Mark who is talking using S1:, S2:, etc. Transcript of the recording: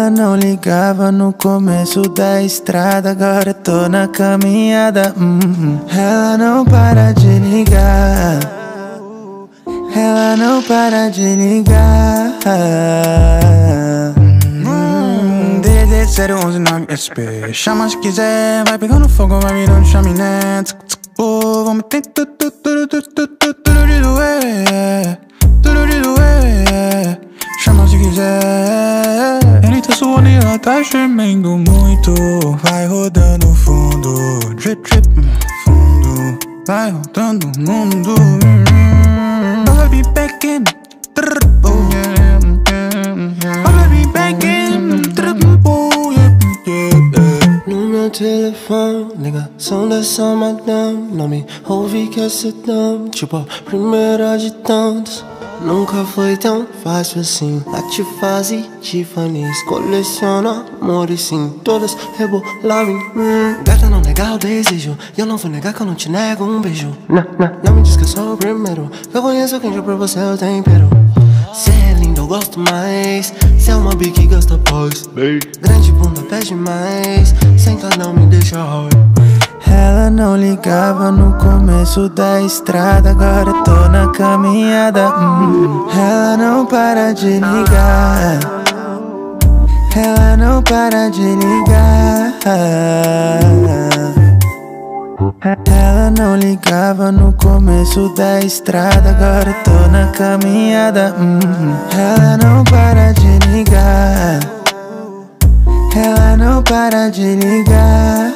S1: Ela não ligava no começo da estrada, agora tô na caminhada. Hum, ela não para de ligar. Ela não para de ligar.
S2: Hum, DD 011 SP. Chama se quiser, vai pegando fogo, vai virando chaminé. Oh, vamos ter tudo, tudo, tudo, tudo, tudo de doer. Tá gemendo muito. Vai rodando fundo. Drip, drip, fundo. Vai rodando o mundo. I'll be back in.
S3: No meu telefone, ligação dessa madame Não me ouvi que essa dama Tipo a primeira de tantas Nunca foi tão fácil assim. Late fase Tiffany's Coleciona amores sim. Todas rebolavam em mim. Gata não negar o desejo. E eu não vou negar que eu não te nego um beijo. Não, não, não me diz que eu sou o primeiro. Que eu conheço quem já pra você é o tempero. Cê é lindo, eu gosto mais. Cê é uma bique gasta pós Grande bunda pede mais. Senta não me deixa hoi
S1: Ela não ligava no começo da estrada, agora tô na caminhada. Hum, ela não para de ligar. Ela não para de ligar. Ela não ligava no começo da estrada, agora tô na caminhada. Hum, ela não para de ligar. Ela não para de ligar.